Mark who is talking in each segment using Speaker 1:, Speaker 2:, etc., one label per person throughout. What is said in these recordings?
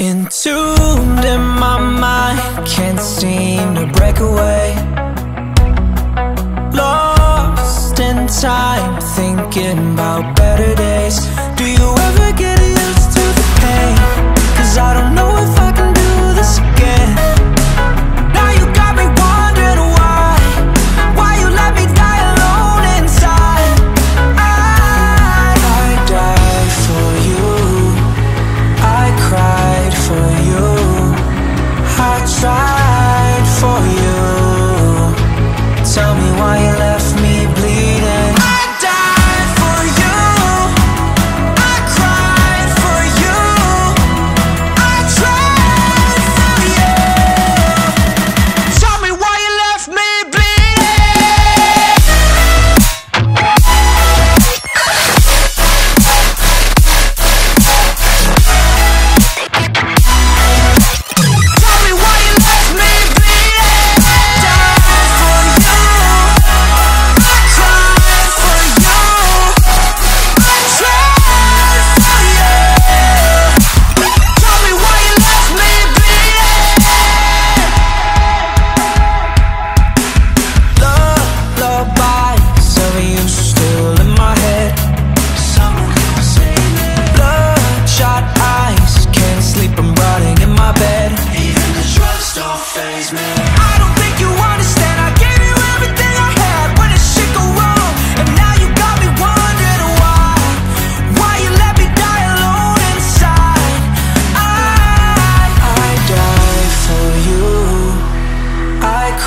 Speaker 1: Entombed in my mind. Can't seem to break away. Lost in time Thinking about better days.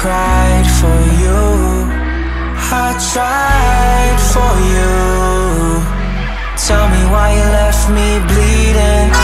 Speaker 1: cried for you. I tried for you. Tell me why you left me bleeding.